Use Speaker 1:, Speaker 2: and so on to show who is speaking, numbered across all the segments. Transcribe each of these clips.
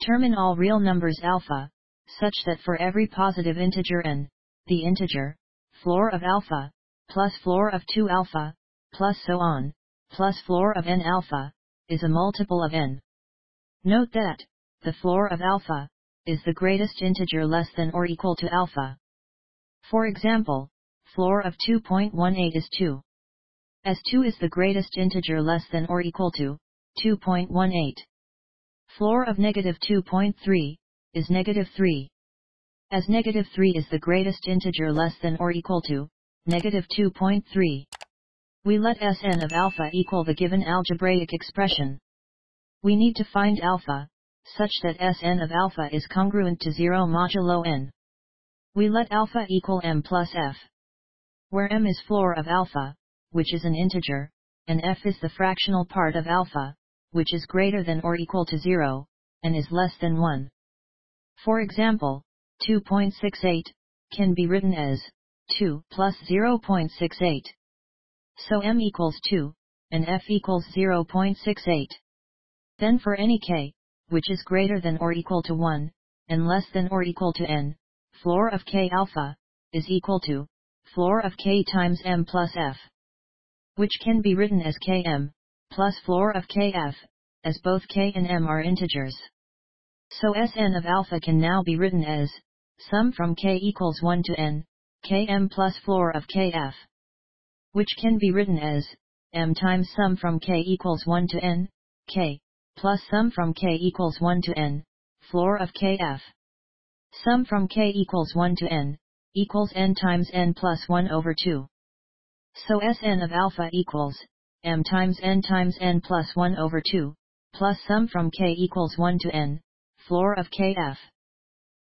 Speaker 1: Determine all real numbers alpha, such that for every positive integer n, the integer, floor of alpha, plus floor of 2 alpha, plus so on, plus floor of n alpha, is a multiple of n. Note that, the floor of alpha, is the greatest integer less than or equal to alpha. For example, floor of 2.18 is 2. As 2 is the greatest integer less than or equal to 2.18. Floor of negative 2.3 is negative 3. As negative 3 is the greatest integer less than or equal to negative 2.3. We let Sn of alpha equal the given algebraic expression. We need to find alpha, such that Sn of alpha is congruent to 0 modulo n. We let alpha equal m plus f. Where m is floor of alpha, which is an integer, and f is the fractional part of alpha, which is greater than or equal to 0, and is less than 1. For example, 2.68 can be written as 2 plus 0.68. So m equals 2, and f equals 0.68. Then for any k, which is greater than or equal to 1, and less than or equal to n, floor of k alpha, is equal to, floor of k times m plus f. Which can be written as km, plus floor of kf, as both k and m are integers. So Sn of alpha can now be written as, sum from k equals 1 to n, km plus floor of kf. Which can be written as, m times sum from k equals 1 to n, k, plus sum from k equals 1 to n, floor of kf. Sum from k equals 1 to n, equals n times n plus 1 over 2. So Sn of alpha equals, m times n times n plus 1 over 2, plus sum from k equals 1 to n, floor of kf.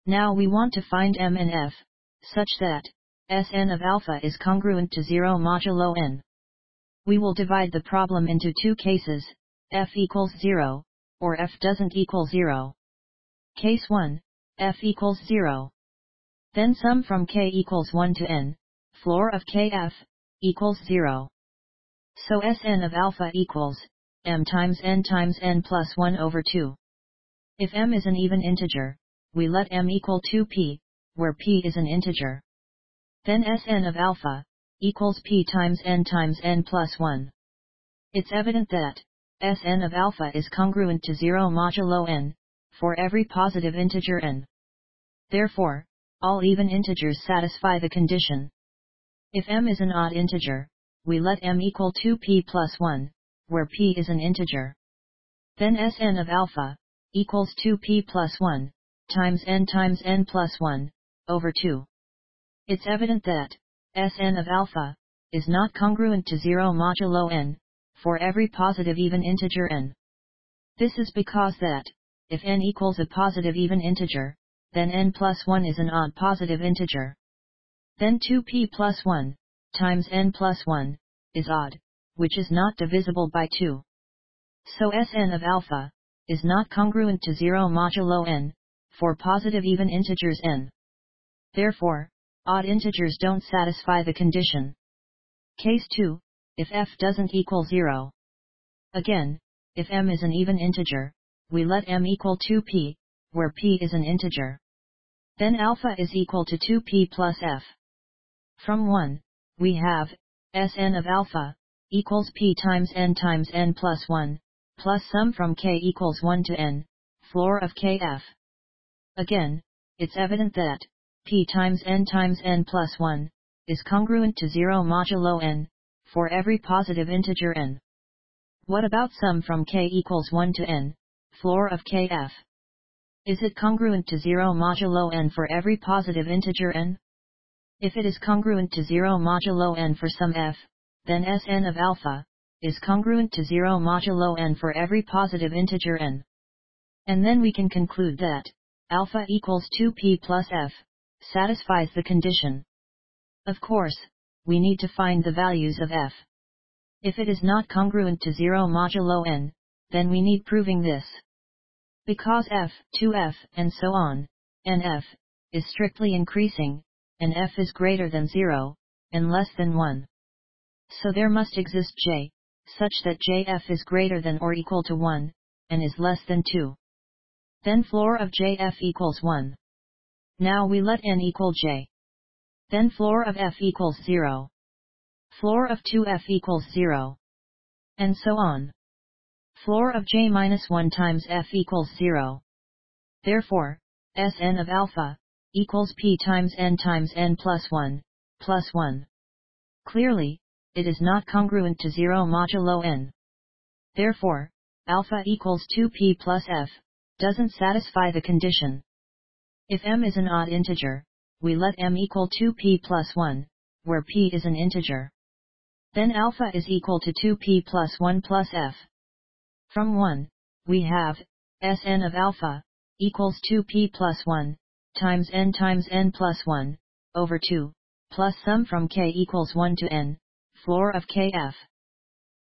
Speaker 1: Now we want to find m and f, such that, Sn of alpha is congruent to 0 modulo n. We will divide the problem into two cases, f equals 0, or f doesn't equal 0. Case 1, f equals 0. Then sum from k equals 1 to n, floor of kf, equals 0. So Sn of alpha equals, m times n times n plus 1 over 2. If m is an even integer, we let m equal 2p, where p is an integer. Then Sn of alpha, equals p times n times n plus 1. It's evident that, Sn of alpha is congruent to 0 modulo n, for every positive integer n. Therefore, all even integers satisfy the condition. If m is an odd integer, we let m equal 2p plus 1, where p is an integer. Then Sn of alpha, equals 2p plus 1, times n times n plus 1, over 2. It's evident that, Sn of alpha, is not congruent to 0 modulo n, for every positive even integer n. This is because that, if n equals a positive even integer, then n plus 1 is an odd positive integer. Then 2p plus 1, times n plus 1, is odd, which is not divisible by 2. So Sn of alpha, is not congruent to 0 modulo n, for positive even integers n. Therefore, odd integers don't satisfy the condition. Case 2, if f doesn't equal 0. Again, if m is an even integer, we let m equal 2p, where p is an integer. Then alpha is equal to 2p plus f. From 1, we have, Sn of alpha, equals p times n times n plus 1, plus sum from k equals 1 to n, floor of kf. Again, it's evident that, p times n times n plus 1, is congruent to 0 modulo n, for every positive integer n. What about sum from k equals 1 to n, floor of kf? Is it congruent to 0 modulo n for every positive integer n? If it is congruent to 0 modulo n for some f, then Sn of alpha, is congruent to 0 modulo n for every positive integer n. And then we can conclude that, alpha equals 2p plus f, satisfies the condition. Of course, we need to find the values of f. If it is not congruent to 0 modulo n, then we need proving this. Because f, 2f, and so on, nf, is strictly increasing, and f is greater than 0, and less than 1. So there must exist j, such that jf is greater than or equal to 1, and is less than 2. Then floor of jf equals 1. Now we let n equal j. Then floor of f equals 0. Floor of 2f equals 0. And so on. Floor of j minus 1 times f equals 0. Therefore, Sn of alpha, equals p times n times n plus 1, plus 1. Clearly, it is not congruent to 0 modulo n. Therefore, alpha equals 2p plus f, doesn't satisfy the condition. If m is an odd integer, we let m equal 2p plus 1, where p is an integer. Then alpha is equal to 2p plus 1 plus f. From 1, we have, Sn of alpha, equals 2p plus 1, times n times n plus 1, over 2, plus sum from k equals 1 to n, floor of kf.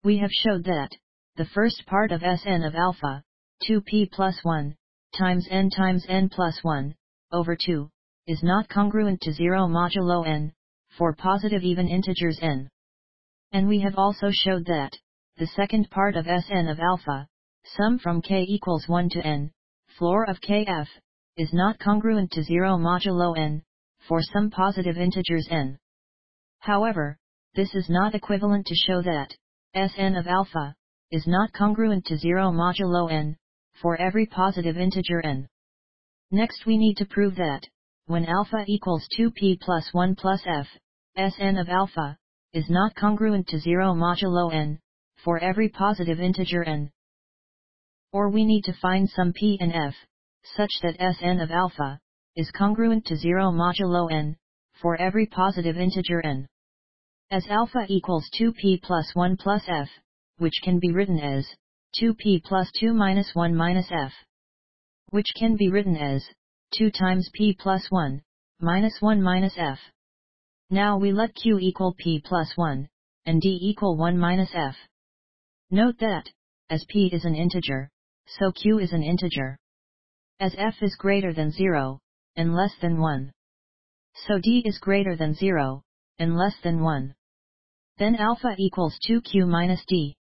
Speaker 1: We have showed that, the first part of Sn of alpha, 2p plus 1, times n times n plus 1, over 2, is not congruent to 0 modulo n, for positive even integers n. And we have also showed that, the second part of Sn of alpha, sum from k equals 1 to n, floor of kf, is not congruent to 0 modulo n, for some positive integers n. However, this is not equivalent to show that, Sn of alpha, is not congruent to 0 modulo n, for every positive integer n. Next we need to prove that, when alpha equals 2p plus 1 plus f, Sn of alpha, is not congruent to 0 modulo n, for every positive integer n. Or we need to find some p and f, such that Sn of alpha, is congruent to 0 modulo n, for every positive integer n. As alpha equals 2p plus 1 plus f, which can be written as 2p plus 2 minus 1 minus f, which can be written as 2 times p plus 1, minus 1 minus f. Now we let q equal p plus 1, and d equal 1 minus f. Note that, as p is an integer, so q is an integer as f is greater than 0, and less than 1. So d is greater than 0, and less than 1. Then alpha equals 2q minus d.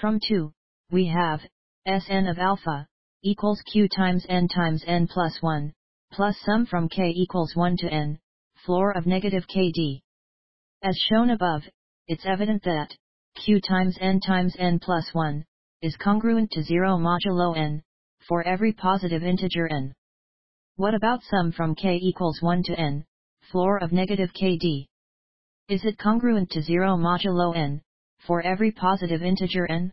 Speaker 1: From 2, we have, Sn of alpha, equals q times n times n plus 1, plus sum from k equals 1 to n, floor of negative kd. As shown above, it's evident that, q times n times n plus 1, is congruent to 0 modulo n, for every positive integer n. What about sum from k equals 1 to n, floor of negative kd? Is it congruent to 0 modulo n, for every positive integer n?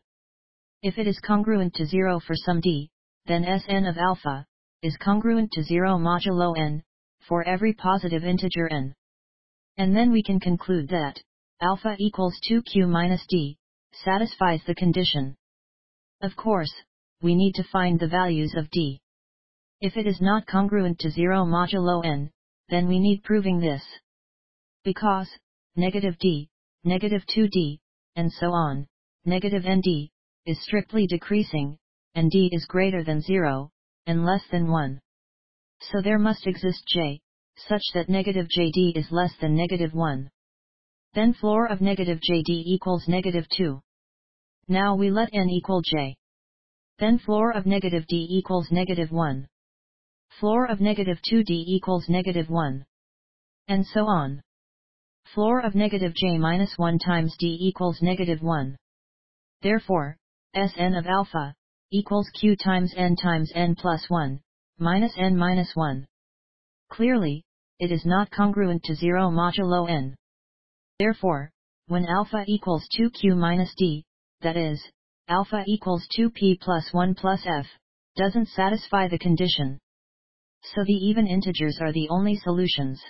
Speaker 1: If it is congruent to 0 for some d, then Sn of alpha, is congruent to 0 modulo n, for every positive integer n. And then we can conclude that, alpha equals 2q minus d, satisfies the condition. Of course, we need to find the values of d. If it is not congruent to 0 modulo n, then we need proving this. Because, negative d, negative 2d, and so on, negative nd, is strictly decreasing, and d is greater than 0, and less than 1. So there must exist j, such that negative jd is less than negative 1. Then floor of negative jd equals negative 2. Now we let n equal j. Then floor of negative d equals negative 1. Floor of negative 2d equals negative 1. And so on. Floor of negative j minus 1 times d equals negative 1. Therefore, Sn of alpha, equals q times n times n plus 1, minus n minus 1. Clearly, it is not congruent to 0 modulo n. Therefore, when alpha equals 2q minus d, that is, alpha equals 2p plus 1 plus f, doesn't satisfy the condition. So the even integers are the only solutions.